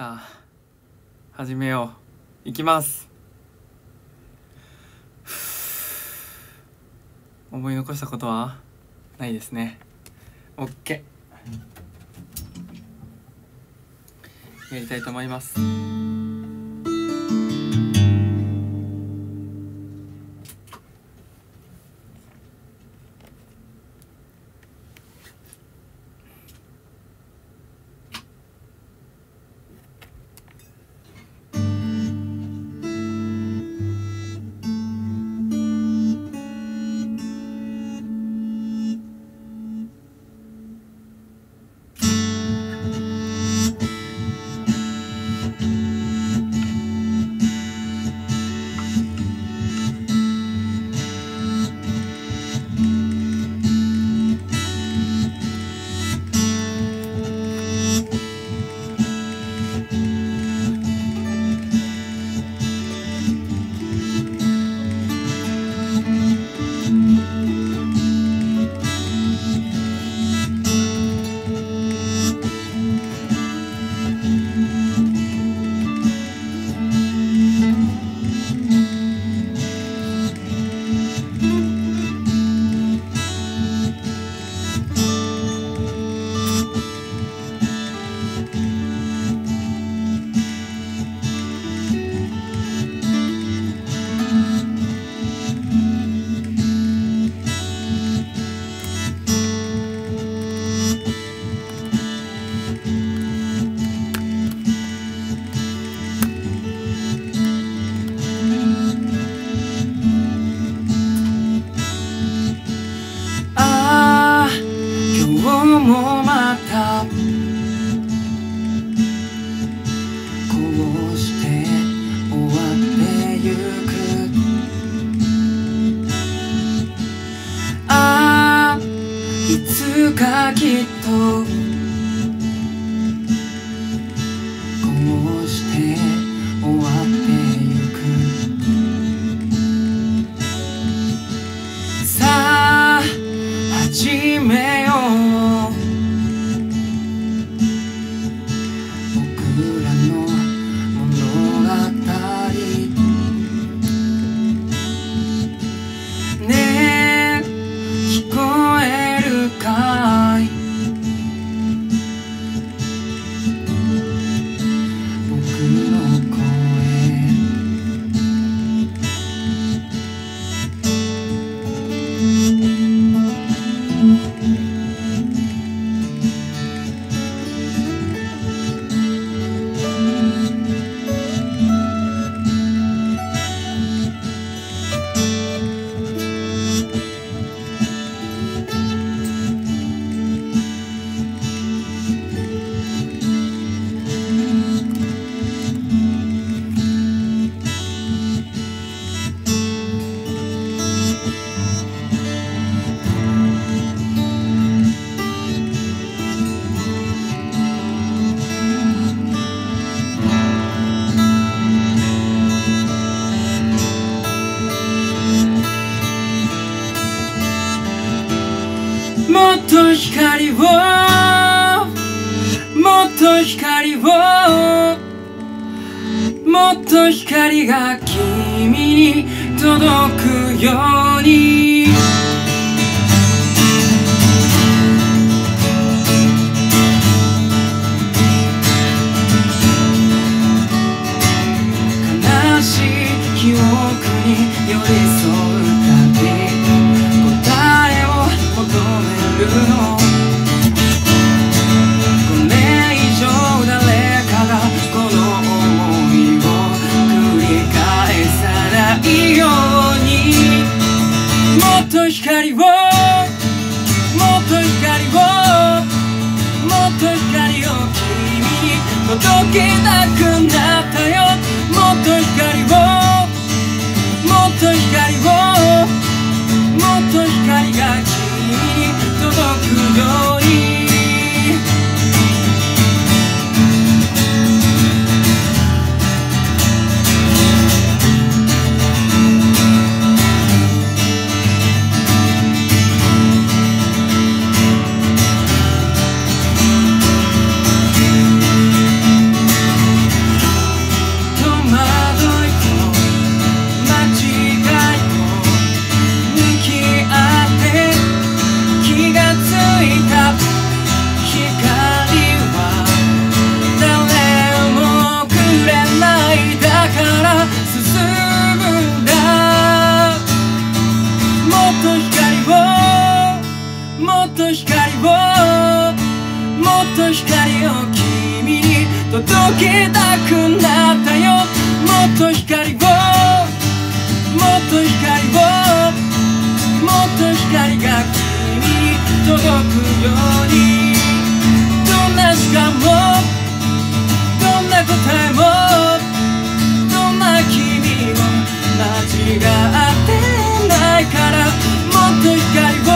さあ始めよう。いきます。思い残したことは？ないですね。オッケー。やりたいと思います。scared. Why? もっと光が君に届くように。悲しい記憶に寄り添う。きたくなった届くように。どんな時間もどんな答えもどんな君も間違ってないから。もっと光を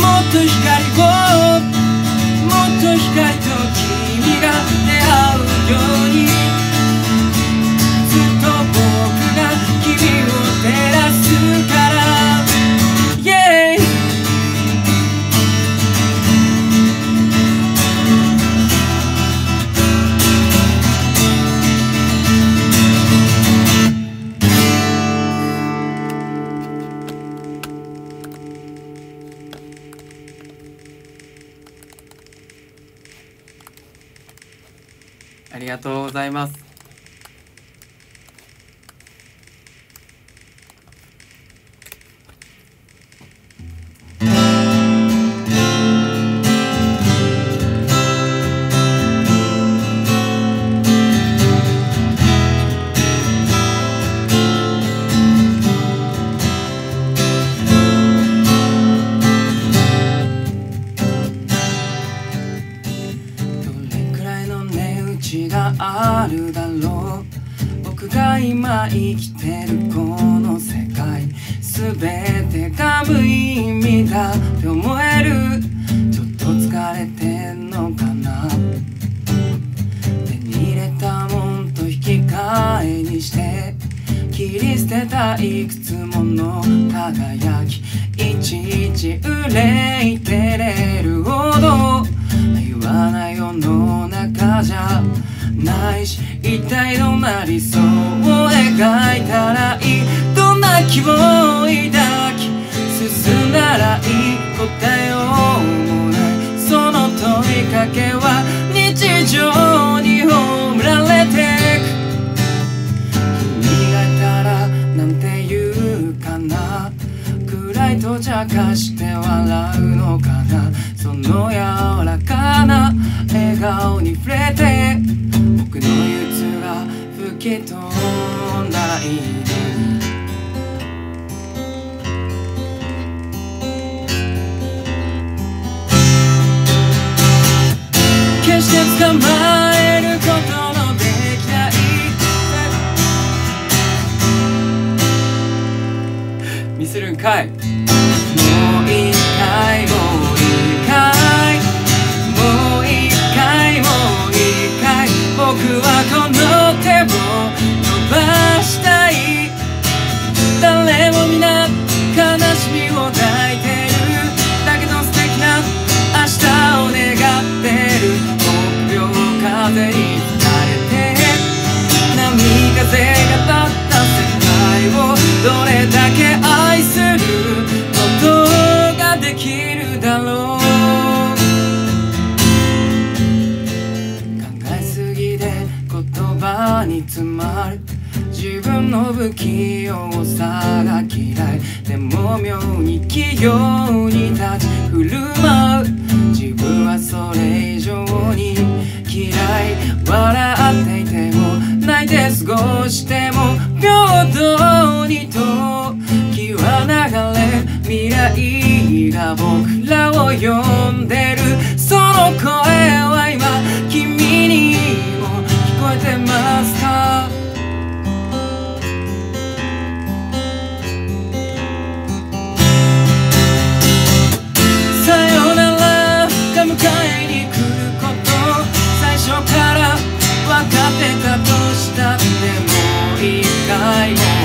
もっと光生きて描いたらいい。どんな希望を抱き進んだらいい答えをもないその問いかけは日常に葬られてく。君がいたらなんて言うかな。暗いと茶化して笑うのかな。その柔らかな笑顔に触れて僕の憂鬱が吹き飛んないいのに。決して捕まえることのできない。ミスるんかい。の不器用さが嫌いでも妙に器用に立ち振る舞う自分はそれ以上に嫌い笑っていても泣いて過ごしても平等に時は流れ未来が僕らを呼んでるその声てたとしたってもう一回も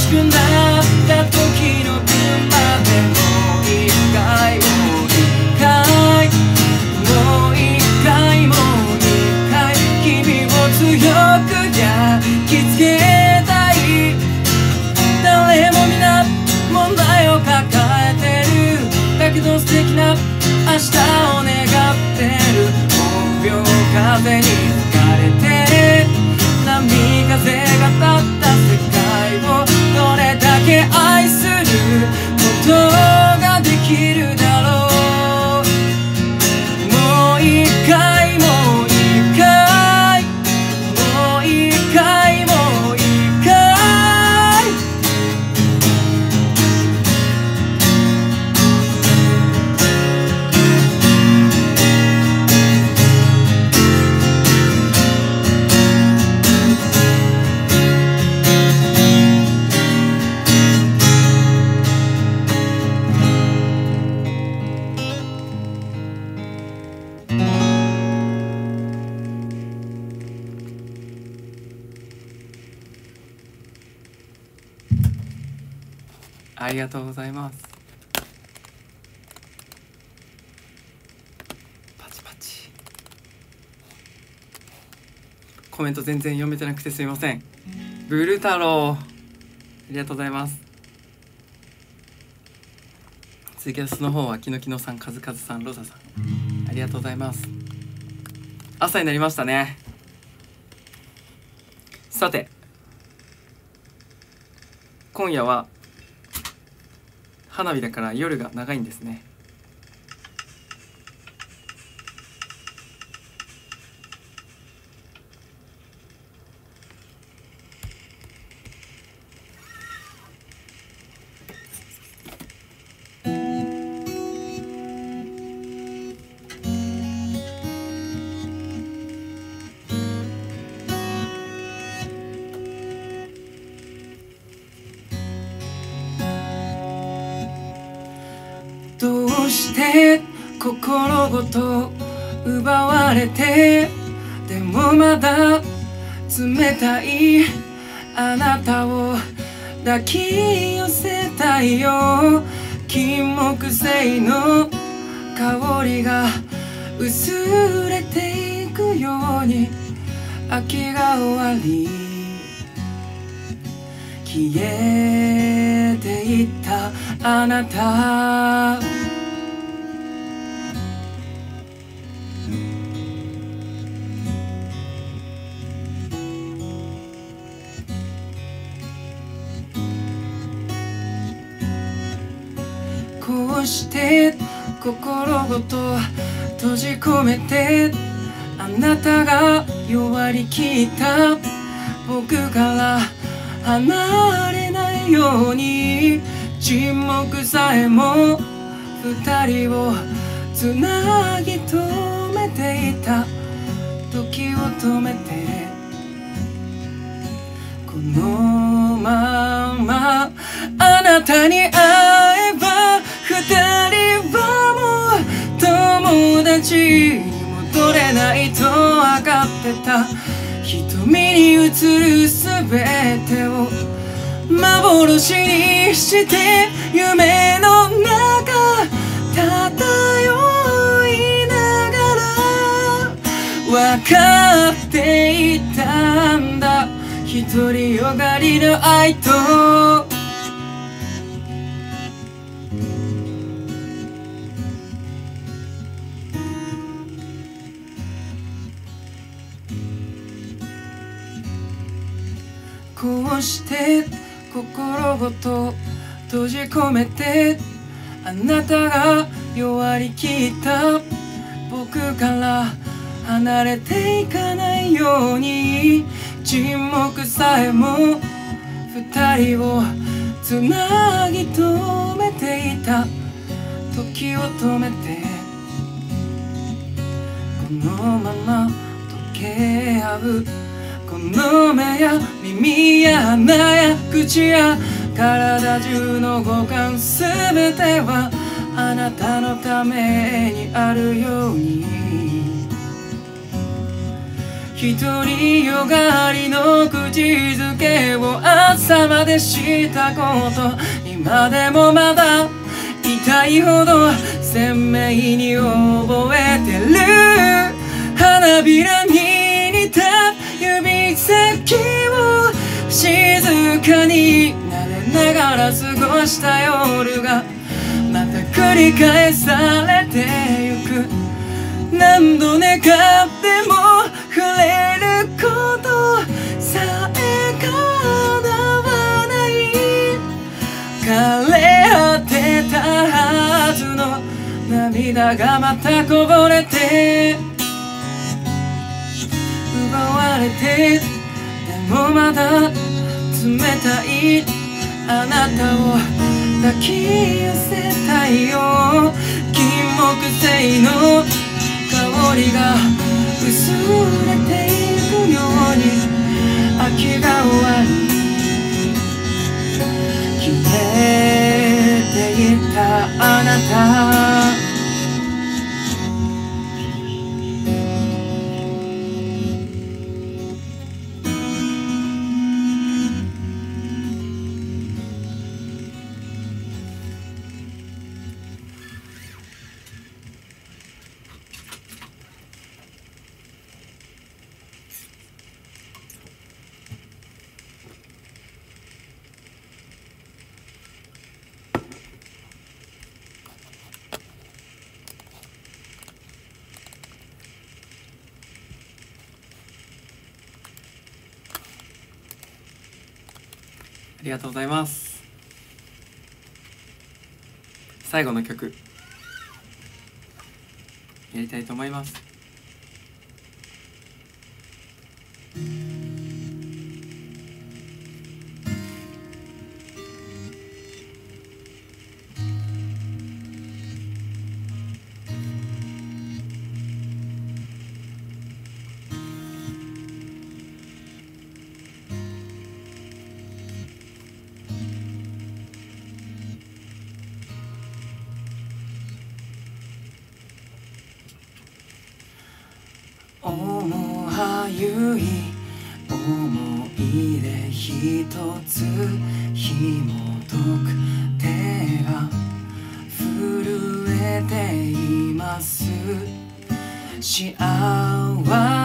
しくなった時の分までもう一回もう一回もう一回もう一回君を強く焼き付けたい誰も皆問題を抱えてるだけど素敵な明日を願ってる本秒風に愛することがとうございます。パチパチ。コメント全然読めてなくてすみません。ブル太郎。ありがとうございます。ツイキャスの方はきのきのさんカズカズさんロザさん。ありがとうございます。朝になりましたね。さて。今夜は花火だから夜が長いんですね。して心ごと奪われてでもまだ冷たいあなたを抱き寄せたいよ。金木犀の香りが薄れていくように秋が終わり消えていったあなた。こして心ごと閉じ込めてあなたが弱りきった僕から離れないように沈黙さえも二人をつなぎ止めていた。時を止めてこのままあなたに会えば二人はもう友達に戻れないと分かってた瞳に映る全てを幻にして夢の中漂いながら分かっていたんだ。独りよがりの愛とこうして心ごと閉じ込めてあなたが弱りきった僕から離れていかないように沈黙さえも二人をつなぎ止めていた時を止めてこのまま溶け合う。この目や耳や鼻や口や体中の五感すべてはあなたのためにあるように。独りよがりの口づけを朝までしたこと。今でもまだ痛いほど鮮明に覚えてる。花びらかに撫でながら過ごした夜がまた繰り返されてゆく。何度願っても触れることさえ叶わない。枯れ果てたはずの涙がまたこぼれて奪われてでもまだ冷たいあなたを抱き寄せたいよ。金木犀の香りが薄れていくように。秋が終わり消えていったあなた。ありがとうございます。最後の曲やりたいと思います。ゆい思い出ひとつ紐解く手が震えています。幸せ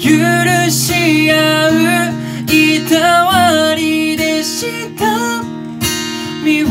許し合ういたわりでした。見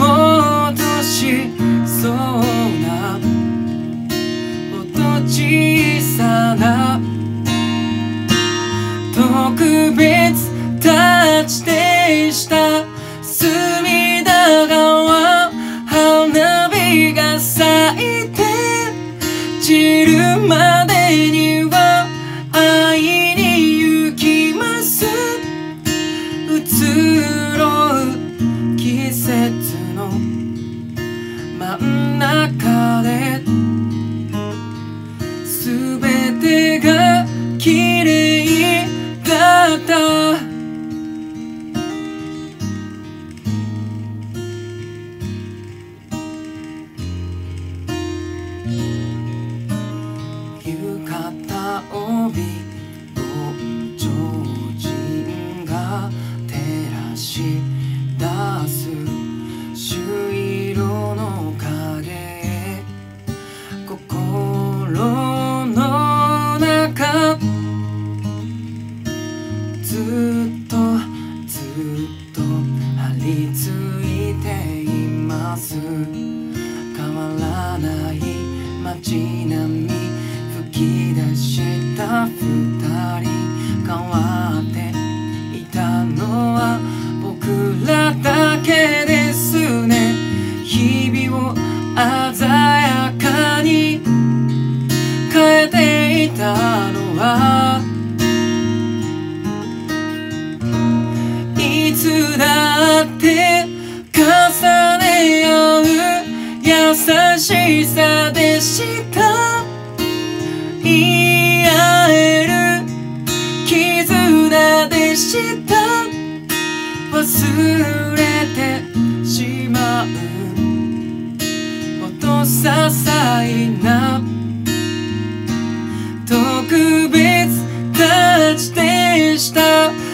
let's dance now.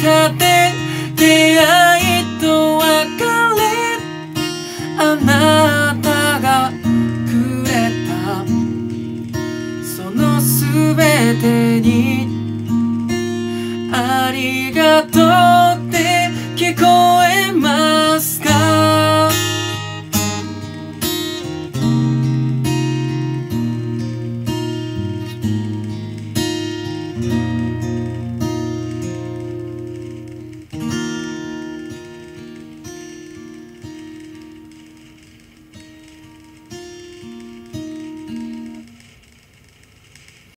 下て出会いと別れあなたがくれたそのすべてにありがとうって聞こえ